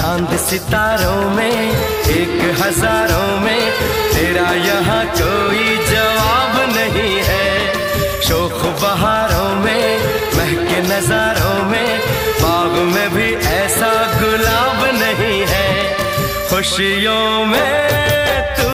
चाँद सितारों में, एक हज़ारों में, तेरा यहाँ कोई जवाब नहीं है। शोख बहारों में, महके नजारों में, बाग में भी ऐसा गुलाब नहीं है। खुशियों में